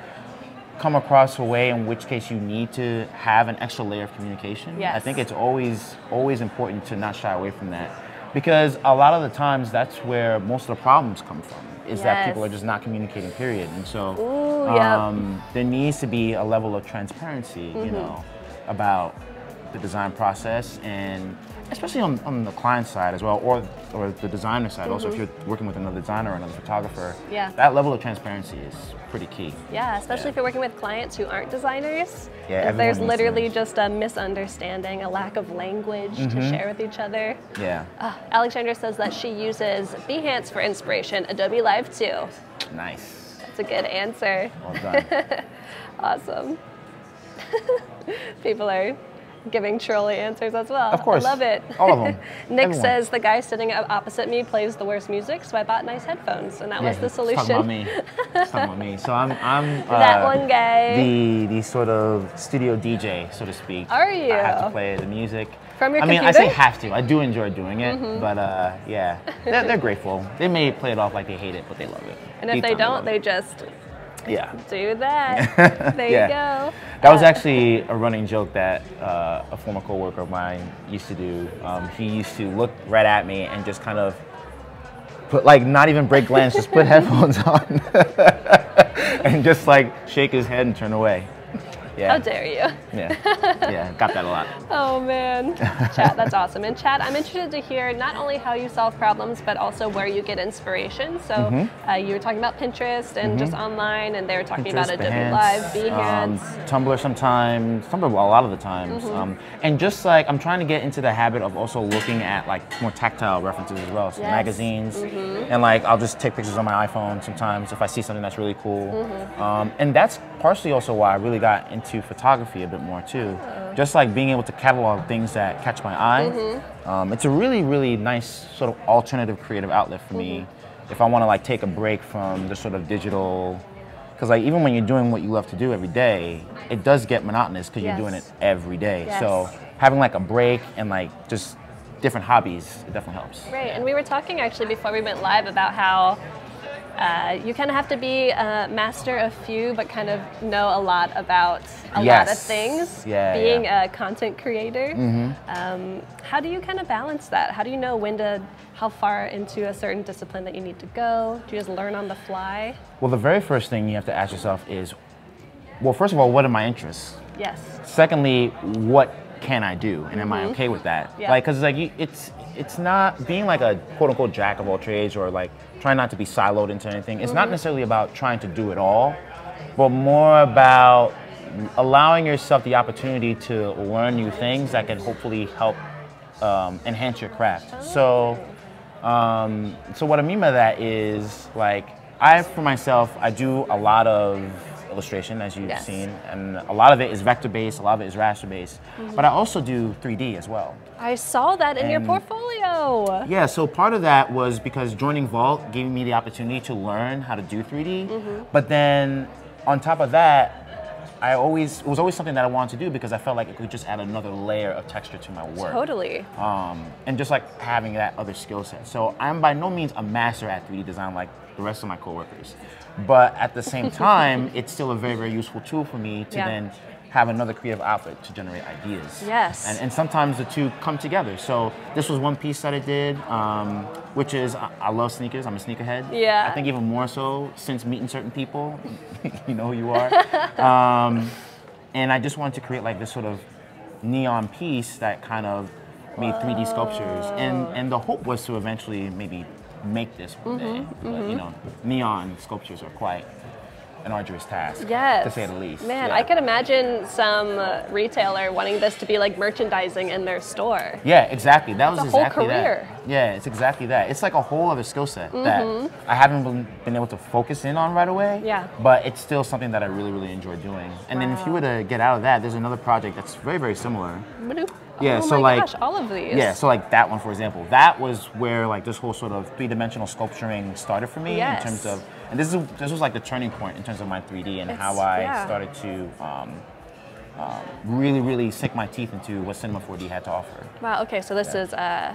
Speaker 2: come across a way in which case you need to have an extra layer of communication. I think it's always always important to not shy away from that because a lot of the times that's where most of the problems come from is that people are just not communicating period and so
Speaker 1: Ooh, yep.
Speaker 2: um, there needs to be a level of transparency
Speaker 1: Mm-hmm.
Speaker 2: you know about the design process and especially on, on the client side as well or or the designer side also if you're working with another designer or another photographer
Speaker 1: Mm-hmm. Yeah.
Speaker 2: that level of transparency is pretty key
Speaker 1: Yeah, especially
Speaker 2: Yeah.
Speaker 1: if you're working with clients who aren't designers.
Speaker 2: Yeah,
Speaker 1: If there's literally just a misunderstanding, a lack of language to share with each other.
Speaker 2: yeah
Speaker 1: Uh, Alexandra says that she uses Behance for inspiration, Adobe Live too.
Speaker 2: nice
Speaker 1: That's a good answer.
Speaker 2: well done
Speaker 1: Awesome. People are giving trolly answers as well.
Speaker 2: Of course.
Speaker 1: I love it.
Speaker 2: All of 'em.
Speaker 1: Nick
Speaker 2: Everyone.
Speaker 1: says the guy sitting opposite me plays the worst music, so I bought nice headphones, and that was the solution.
Speaker 2: Talking about me. Talking about me. So I'm I'm uh,
Speaker 1: That one guy.
Speaker 2: The the sort of studio DJ, so to speak.
Speaker 1: Are you?
Speaker 2: I have to play the music.
Speaker 1: From your
Speaker 2: I mean, I say?
Speaker 1: Mm-hmm.
Speaker 2: have to. I do enjoy doing it, but uh, yeah, they're, they're grateful. They may play it off like they hate it, but they love it.
Speaker 1: And if
Speaker 2: Deep
Speaker 1: they don't, they
Speaker 2: it.
Speaker 1: just
Speaker 2: yeah.
Speaker 1: do that. there
Speaker 2: Yeah.
Speaker 1: you go.
Speaker 2: That was
Speaker 1: Uh,
Speaker 2: actually a running joke that uh, a former coworker of mine used to do. Um, he used to look right at me and just kind of put like not even break glance, just put headphones on and just like shake his head and turn away. Yeah.
Speaker 1: How dare you?
Speaker 2: Yeah. Yeah. Got that a lot.
Speaker 1: Oh man, chat, that's awesome. And chat, I'm interested to hear not only how you solve problems, but also where you get inspiration. So
Speaker 2: Mm-hmm.
Speaker 1: uh, you were talking about Pinterest and just online, and they were talking about
Speaker 2: Pinterest,
Speaker 1: Adobe
Speaker 2: Behance,
Speaker 1: Live,
Speaker 2: um,
Speaker 1: Behance.
Speaker 2: Tumblr sometimes, Tumblr a lot of the times.
Speaker 1: Mm-hmm.
Speaker 2: Um, and just like I'm trying to get into the habit of also looking at like more tactile references as well. So
Speaker 1: Yes. Mm-hmm.
Speaker 2: magazines, and like I'll just take pictures on my iPhone sometimes if I see something that's really cool.
Speaker 1: Mm-hmm.
Speaker 2: Um, and that's partially also why I really got into into photography a bit more too. Just like being able to catalog things that catch my eye. Um, it's a really, really nice sort of alternative creative outlet for me if I want to like take a break from the sort of digital. Because like even when you're doing what you love to do every day, it does get monotonous because you're doing it every day.
Speaker 1: Yes.
Speaker 2: So having like a break and like just different hobbies, it definitely helps.
Speaker 1: Right, and we were talking actually before we went live about how uh, you kind of have to be a master of few, but kind of know a lot about a lot of things.
Speaker 2: Yeah,
Speaker 1: Being
Speaker 2: yeah.
Speaker 1: a content creator, um, how do you kind of balance that? How do you know when to, how far into a certain discipline that you need to go? Do you just learn on the fly?
Speaker 2: Well, the very first thing you have to ask yourself is, well, first of all, what are my interests?
Speaker 1: Yes.
Speaker 2: Secondly, what can I do, and am I okay with that?
Speaker 1: Yeah.
Speaker 2: Like, cause like you, it's it's not being like a quote unquote jack of all trades or like trying not to be siloed into anything. It's not necessarily about trying to do it all, but more about allowing yourself the opportunity to learn new things that can hopefully help um, enhance your craft. So. Um, so what I mean by that is like I, for myself, I do a lot of illustration, as you've
Speaker 1: Yes.
Speaker 2: seen, and a lot of it is vector based, a lot of it is raster based. But I also do 3D as well.
Speaker 1: I saw that in your portfolio.
Speaker 2: Yeah, so part of that was because joining Vault gave me the opportunity to learn how to do 3D. But then on top of that, I always it was always something that I wanted to do because I felt like it could just add another layer of texture to my work.
Speaker 1: Totally.
Speaker 2: um, and just like having that other skill set. So I'm by no means a master at 3D design like the rest of my coworkers, but at the same time, it's still a very very useful tool for me to
Speaker 1: Yeah.
Speaker 2: then have another creative outlet to generate ideas.
Speaker 1: Yes.
Speaker 2: And, and sometimes the two come together. So this was one piece that I did, um, which is I, I love sneakers. I'm a sneakerhead.
Speaker 1: Yeah.
Speaker 2: I think even more so since meeting certain people. you know who you are. um, and I just wanted to create like this sort of neon piece that kind of made 3D sculptures, and and the hope was to eventually maybe make this one mm-hmm, day. But you mm-hmm. know, neon sculptures are quite an arduous task,
Speaker 1: Yes.
Speaker 2: to say the least.
Speaker 1: Man,
Speaker 2: Yeah.
Speaker 1: I could imagine some uh, retailer wanting this to be like merchandising in their store.
Speaker 2: Yeah, exactly. That was
Speaker 1: a whole
Speaker 2: exactly
Speaker 1: career.
Speaker 2: that. Yeah, it's exactly that. It's like a whole other skill set
Speaker 1: Mm-hmm.
Speaker 2: that I haven't been, been able to focus in on right away.
Speaker 1: Yeah.
Speaker 2: But it's still something that I really, really enjoy doing. And then if you were to get out of that, there's another project that's very, very similar.
Speaker 1: Bloop.
Speaker 2: Yeah,
Speaker 1: oh
Speaker 2: so like-
Speaker 1: gosh, all of these.
Speaker 2: Yeah, so like that one, for example, that was where like this whole sort of three-dimensional sculpturing started for me
Speaker 1: Yes.
Speaker 2: in terms of, and this is this was like the turning point in terms of my 3D and how I
Speaker 1: yeah.
Speaker 2: started to um, um, really, really sink my teeth into what Cinema 4D had to offer.
Speaker 1: Wow. Okay, so this is uh,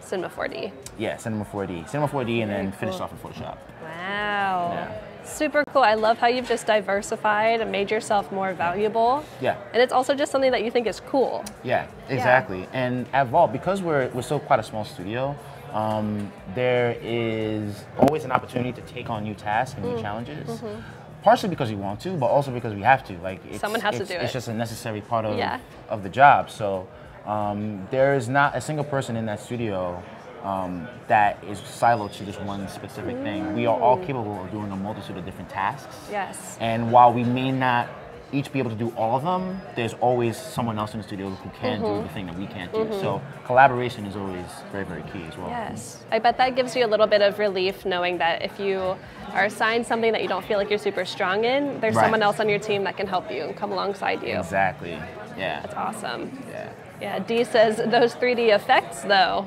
Speaker 1: Cinema 4D.
Speaker 2: Yeah, Cinema 4D. Cinema 4D and then
Speaker 1: Very
Speaker 2: finished off in Photoshop.
Speaker 1: Wow.
Speaker 2: Yeah.
Speaker 1: Super cool. I love how you've just diversified and made yourself more valuable.
Speaker 2: Yeah.
Speaker 1: And it's also just something that you think is cool.
Speaker 2: Yeah, exactly. And at Vault, because we're, we're still quite a small studio, um, there is always an opportunity to take on new tasks and new
Speaker 1: Mm.
Speaker 2: challenges.
Speaker 1: Mm-hmm.
Speaker 2: Partially because we want to, but also because we have to. Like it's,
Speaker 1: Someone has to
Speaker 2: it's,
Speaker 1: do
Speaker 2: It's
Speaker 1: it.
Speaker 2: just a necessary part of,
Speaker 1: Yeah.
Speaker 2: of the job. So um, there is not a single person in that studio um, that is siloed to just one specific thing. We are all
Speaker 1: Mm.
Speaker 2: capable of doing a multitude of different tasks.
Speaker 1: Yes.
Speaker 2: And while we may not each be able to do all of them, there's always someone else in the studio who can
Speaker 1: Mm-hmm.
Speaker 2: do the thing that we can't do. So collaboration is always very, very key as well.
Speaker 1: Yes. I bet that gives you a little bit of relief knowing that if you are assigned something that you don't feel like you're super strong in, there's
Speaker 2: Right.
Speaker 1: someone else on your team that can help you and come alongside you.
Speaker 2: Exactly. Yeah.
Speaker 1: That's awesome.
Speaker 2: Yeah.
Speaker 1: Yeah, D says those 3D effects though.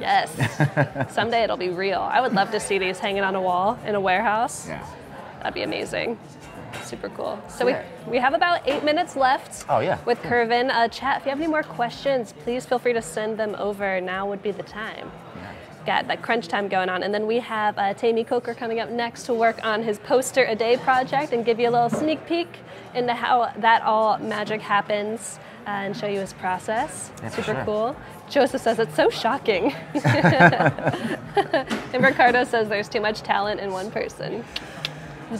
Speaker 1: Yes. Someday it'll be real. I would love to see these hanging on a wall in a warehouse.
Speaker 2: Yeah.
Speaker 1: That'd be amazing. Super cool. So we, we have about eight minutes left
Speaker 2: Oh, yeah.
Speaker 1: with Kervin. Uh, chat, if you have any more questions, please feel free to send them over. Now would be the time. Got that crunch time going on. And then we have uh, Temi Coker coming up next to work on his poster a day project and give you a little sneak peek into how that all magic happens uh, and show you his process.
Speaker 2: Yeah,
Speaker 1: Super
Speaker 2: sure.
Speaker 1: cool. Joseph says it's so shocking. and Ricardo says there's too much talent in one person.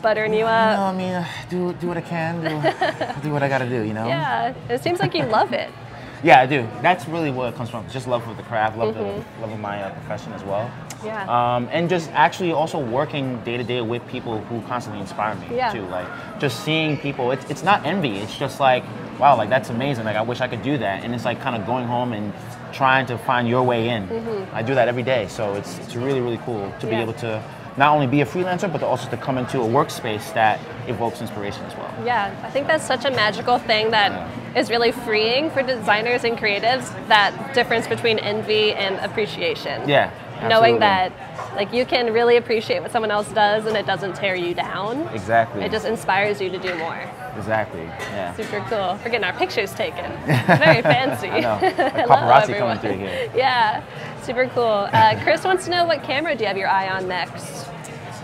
Speaker 1: Buttering you up. No.
Speaker 2: I mean, uh, do do what I can, do, do what I gotta do, you know?
Speaker 1: Yeah, it seems like you love it.
Speaker 2: Yeah, I do. That's really what it comes from. Just love for the craft, love the love of my uh, profession as well.
Speaker 1: Mm-hmm. Yeah.
Speaker 2: Um, and just actually also working day to day with people who constantly inspire me
Speaker 1: Yeah.
Speaker 2: too. Like just seeing people. It's it's not envy. It's just like wow, like that's amazing. Like I wish I could do that. And it's like kind of going home and trying to find your way in. Mm -hmm. I do that every day. So it's it's really really cool to be
Speaker 1: Mm-hmm.
Speaker 2: Able to not only be a freelancer, but also to come into a workspace that evokes inspiration as well.
Speaker 1: Yeah, I think that's such a magical thing that
Speaker 2: Yeah.
Speaker 1: is really freeing for designers and creatives. That difference between envy and appreciation.
Speaker 2: Yeah,
Speaker 1: Knowing that, like, you can really appreciate what someone else does, and it doesn't tear you down.
Speaker 2: Exactly.
Speaker 1: It just inspires you to do more.
Speaker 2: Exactly. Yeah.
Speaker 1: Super cool. We're getting our pictures taken. Very fancy.
Speaker 2: I know. Like paparazzi coming through here.
Speaker 1: Yeah, super cool. Uh, Chris wants to know what camera do you have your eye on next?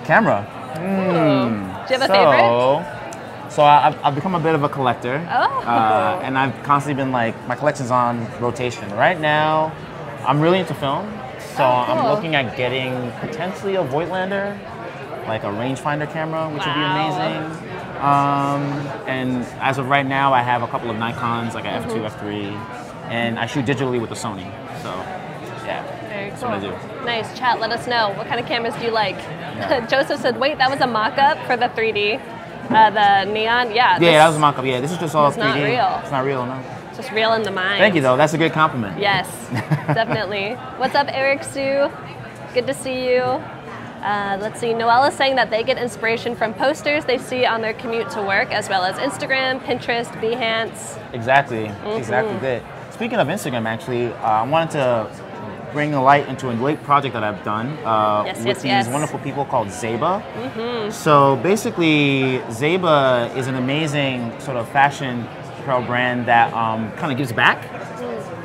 Speaker 2: Camera.
Speaker 1: Do you have a
Speaker 2: so,
Speaker 1: favorite?
Speaker 2: So I- I've, I've become a bit of a collector.
Speaker 1: Oh.
Speaker 2: Uh, and I've constantly been like, my collection's on rotation. Right now, I'm really into film. So
Speaker 1: Oh, cool.
Speaker 2: I'm looking at getting potentially a Voigtlander, like a rangefinder camera, which
Speaker 1: Wow.
Speaker 2: would be amazing. Um, and as of right now, I have a couple of Nikons, like a
Speaker 1: Mm-hmm.
Speaker 2: F2, F3, and I shoot digitally with the Sony. So, yeah.
Speaker 1: Very
Speaker 2: That's
Speaker 1: cool.
Speaker 2: what I do.
Speaker 1: Nice. Chat, let us know. What kind of cameras do you like? Joseph said, wait, that was a mock up for the 3D. Uh, the neon? Yeah.
Speaker 2: Yeah,
Speaker 1: this-
Speaker 2: that was a mock-up. Yeah, this is just all
Speaker 1: It's
Speaker 2: 3D.
Speaker 1: It's not real.
Speaker 2: It's not real, no.
Speaker 1: Just real in the mind.
Speaker 2: Thank you, though. That's a good compliment.
Speaker 1: Yes, definitely. What's up, Eric Sue? Good to see you. Uh, let's see. Noelle is saying that they get inspiration from posters they see on their commute to work, as well as Instagram, Pinterest, Behance.
Speaker 2: Exactly,
Speaker 1: Mm-hmm.
Speaker 2: exactly that. Speaking of Instagram, actually, uh, I wanted to bring a light into a great project that I've done uh,
Speaker 1: Yes,
Speaker 2: with
Speaker 1: yes,
Speaker 2: these
Speaker 1: yes. Mm-hmm.
Speaker 2: wonderful people called Zeba. So basically, Zeba is an amazing sort of fashion apparel brand that um, kind of gives back.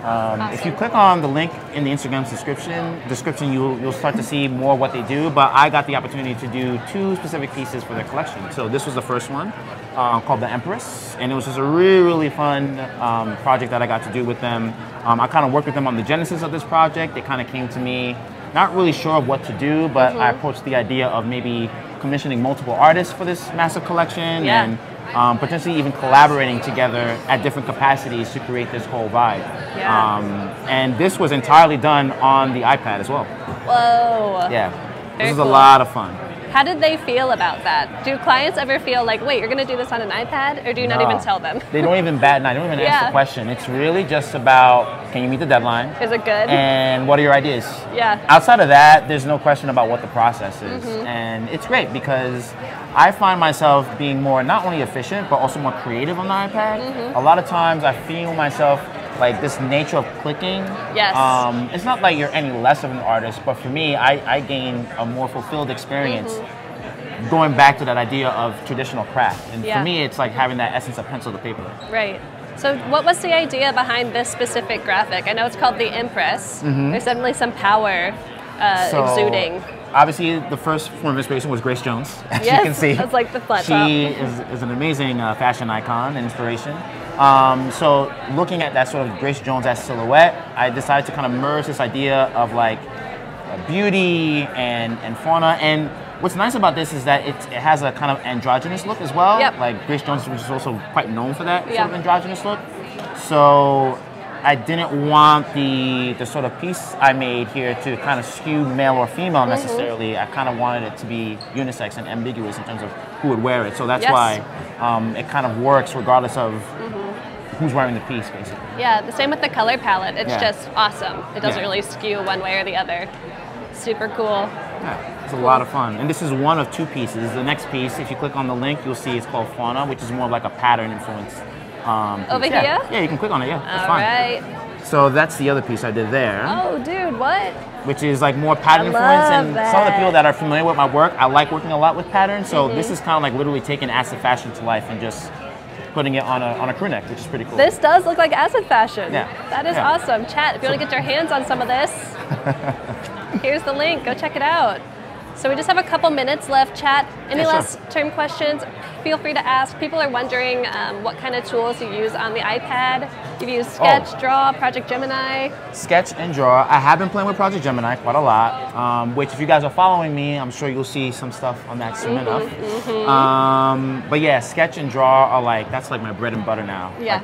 Speaker 2: Um, If you click on the link in the Instagram description, description you'll, you'll start to see more what they do. But I got the opportunity to do two specific pieces for their collection. So this was the first one uh, called the Empress, and it was just a really really fun um, project that I got to do with them. Um, I kind of worked with them on the genesis of this project. They kind of came to me, not really sure of what to do, but I approached the idea of maybe commissioning multiple artists for this massive collection
Speaker 1: Yeah.
Speaker 2: and um, potentially even collaborating together at different capacities to create this whole vibe.
Speaker 1: Yeah.
Speaker 2: Um, and this was entirely done on the iPad as well.
Speaker 1: Whoa.
Speaker 2: Yeah.
Speaker 1: Very
Speaker 2: this is
Speaker 1: cool.
Speaker 2: a lot of fun.
Speaker 1: How did they feel about that? Do clients ever feel like, wait, you're going to do this on an iPad? Or do you not even tell them?
Speaker 2: They don't even bat an eye. They don't even ask the question. It's really just about can you meet the deadline
Speaker 1: Is it good?
Speaker 2: and what are your ideas?
Speaker 1: yeah.
Speaker 2: Outside of that, there's no question about what the process is.
Speaker 1: Mm-hmm.
Speaker 2: And it's great because I find myself being more not only efficient, but also more creative on the iPad.
Speaker 1: Mm-hmm.
Speaker 2: A lot of times I feel myself like this nature of clicking.
Speaker 1: Yes.
Speaker 2: Um, it's not like you're any less of an artist, but for me, I, I gain a more fulfilled experience
Speaker 1: Mm-hmm.
Speaker 2: going back to that idea of traditional craft. And
Speaker 1: Yeah.
Speaker 2: for me, it's like having that essence of pencil to paper.
Speaker 1: Right. So, what was the idea behind this specific graphic? I know it's called the Empress. There's definitely some power uh,
Speaker 2: Mm-hmm. So,
Speaker 1: exuding.
Speaker 2: Obviously, the first form of inspiration was Grace Jones, as
Speaker 1: Yes,
Speaker 2: you can see.
Speaker 1: that's like the flat
Speaker 2: She
Speaker 1: top.
Speaker 2: is, is an amazing uh, fashion icon and inspiration. Um, so, looking at that sort of Grace Jones as silhouette, I decided to kind of merge this idea of like uh, beauty and, and fauna. And what's nice about this is that it, it has a kind of androgynous look as well.
Speaker 1: Yep.
Speaker 2: Like Grace Jones was also quite known for that sort of androgynous look. So I didn't want the the sort of piece I made here to kind of skew male or female necessarily. I kind of wanted it to be unisex and ambiguous in terms of who would wear it. So that's
Speaker 1: Yes.
Speaker 2: why um, it kind of works regardless of who's wearing the piece, basically.
Speaker 1: Yeah, the same with the color palette. It's
Speaker 2: Yeah.
Speaker 1: just awesome. It doesn't
Speaker 2: Yeah.
Speaker 1: really skew one way or the other. Super cool.
Speaker 2: Yeah, it's a lot of fun. And this is one of two pieces. The next piece, if you click on the link, you'll see it's called Fauna, which is more like a pattern influence. Um,
Speaker 1: Over
Speaker 2: yeah.
Speaker 1: here?
Speaker 2: Yeah, you can click on it. Yeah, that's
Speaker 1: All
Speaker 2: fine.
Speaker 1: right.
Speaker 2: So that's the other piece I did there.
Speaker 1: Oh, dude, what?
Speaker 2: which is like more pattern
Speaker 1: I
Speaker 2: influence.
Speaker 1: love
Speaker 2: And some of the people
Speaker 1: that.
Speaker 2: that are familiar with my work, I like working a lot with patterns. So
Speaker 1: Mm-hmm.
Speaker 2: this is kind of like literally taking acid fashion to life and just putting it on a, on a crew neck, which is pretty cool.
Speaker 1: This does look like acid fashion.
Speaker 2: Yeah.
Speaker 1: That is
Speaker 2: Yeah.
Speaker 1: awesome. Chat, if you want to get your hands on some of this, here's the link. Go check it out. So we just have a couple minutes left. Chat, any
Speaker 2: Yeah, sure.
Speaker 1: last term questions? Feel free to ask. People are wondering um, what kind of tools you use on the iPad. You've used Sketch,
Speaker 2: Oh.
Speaker 1: Draw, Project Gemini.
Speaker 2: Sketch and draw. I have been playing with Project Gemini quite a lot, um, which if you guys are following me, I'm sure you'll see some stuff on that soon
Speaker 1: Mm-hmm,
Speaker 2: enough. Um, but yeah, Sketch and draw are like, that's like my bread and butter now.
Speaker 1: Yeah.
Speaker 2: Like,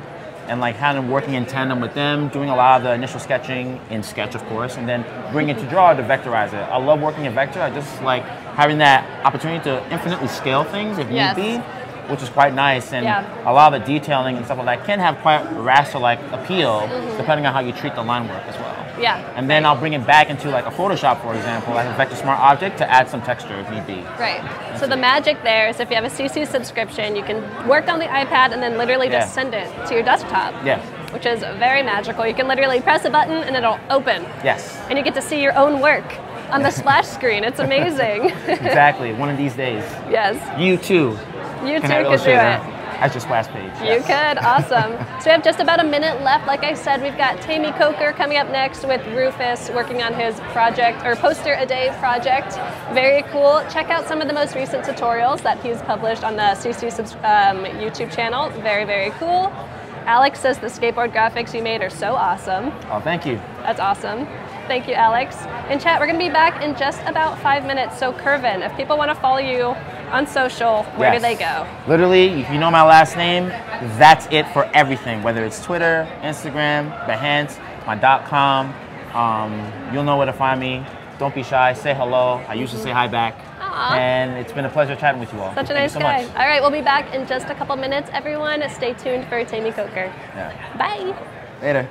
Speaker 2: and like kind of working in tandem with them, doing a lot of the initial sketching in Sketch, of course, and then bring it to Draw to vectorize it. I love working in Vector. I just like having that opportunity to infinitely scale things if
Speaker 1: Yes.
Speaker 2: need be. Which is quite nice. And
Speaker 1: Yeah.
Speaker 2: a lot of the detailing and stuff like that can have quite raster-like appeal, mm-hmm. depending on how you treat the line work as well.
Speaker 1: Yeah.
Speaker 2: And then I'll bring it back into like a Photoshop, for example, like a Vector Smart object to add some texture if need be.
Speaker 1: Right. So the magic there is if you have a CC subscription, you can work on the iPad and then literally just
Speaker 2: Yeah.
Speaker 1: send it to your desktop.
Speaker 2: Yes.
Speaker 1: Which is very magical. You can literally press a button and it'll open.
Speaker 2: Yes.
Speaker 1: And you get to see your own work on the splash screen. It's amazing.
Speaker 2: exactly. One of these days,
Speaker 1: yes.
Speaker 2: you too
Speaker 1: You too
Speaker 2: can have
Speaker 1: could do it.
Speaker 2: as your splash page.
Speaker 1: You
Speaker 2: Yes.
Speaker 1: could. Awesome. so we have just about a minute left. Like I said, we've got Temi Coker coming up next with Rufus working on his project or poster a day project. Very cool. Check out some of the most recent tutorials that he's published on the CC um, YouTube channel. Very, very cool. Alex says the skateboard graphics you made are so awesome.
Speaker 2: Oh, thank you.
Speaker 1: That's awesome. Thank you, Alex. In chat, we're going to be back in just about five minutes. So, Kervin, if people want to follow you on social, where do they go?
Speaker 2: Literally, if you know my last name, that's it for everything. Whether it's Twitter, Instagram, Behance, my dot .com, um, you'll know where to find me. Don't be shy. Say hello. I usually say hi back.
Speaker 1: Aw.
Speaker 2: And it's been a pleasure chatting with you all.
Speaker 1: Such a nice
Speaker 2: so
Speaker 1: guy.
Speaker 2: Much.
Speaker 1: All right, we'll be back in just a couple minutes. Everyone, stay tuned for Temi Coker.
Speaker 2: Yeah.
Speaker 1: Bye.
Speaker 2: Later.